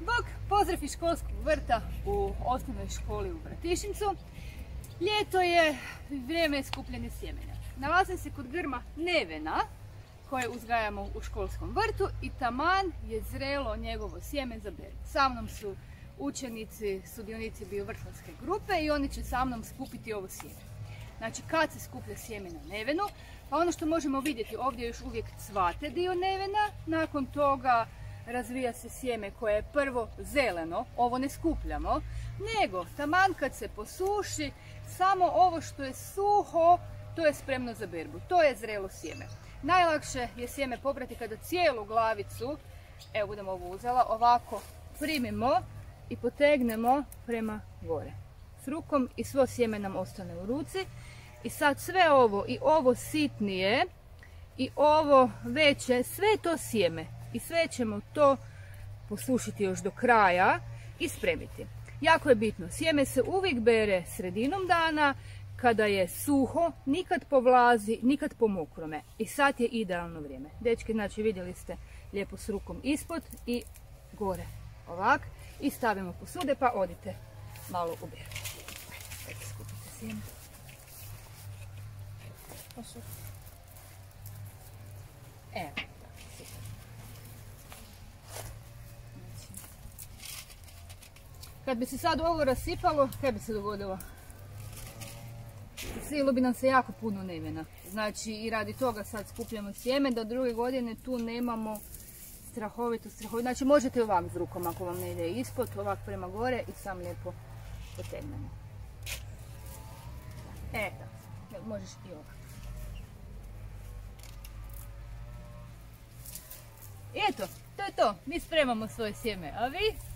Bog, pozdrav iz školskog vrta u osnovnoj školi u Bratišnicu. Ljeto je vrijeme skupljene sjemenja. Nalazim se kod grma nevena koje uzgajamo u školskom vrtu i taman je zrelo njegovo sjeme za berbu. Sa mnom su učenici, sudionici biovrtlanske grupe i oni će sa mnom skupiti ovo sjeme. Znači kad se skuplja sjeme na nevenu, pa ono što možemo vidjeti ovdje još uvijek cvate dio nevena, nakon toga razvija se sjeme koje je prvo zeleno, ovo ne skupljamo, nego taman kad se posuši, samo ovo što je suho, to je spremno za berbu, to je zrelo sjeme. Najlakše je sjeme pobrati kada cijelu glavicu, evo budemo ovo uzela, ovako primimo i potegnemo prema gore. S rukom i svo sjeme nam ostane u ruci. I sad sve ovo i ovo sitnije i ovo veće, sve to sjeme i sve ćemo to posušiti još do kraja i spremiti. Jako je bitno, sjeme se uvijek bere sredinom dana, kada je suho, nikad po vlazi, nikad po mokrome. I sad je idealno vrijeme. Dečki, znači vidjeli ste lijepo s rukom ispod i gore. Ovak. I stavimo posude pa odite malo u beru. skupite sjeme. Evo. Kad bi se sad ovo rasipalo, kaj bi se dogodilo? Silo bi nam se jako puno nevena. Znači i radi toga sad skupljamo sjeme da druge godine tu nemamo strahovito, strahovito. Znači možete ovak s rukom ako vam ne ide ispod, ovak prema gore i sam lijepo potegnemo. E, tako. Možeš i ovak. Eto, to je to. Mi spremamo svoje sjeme, a vi?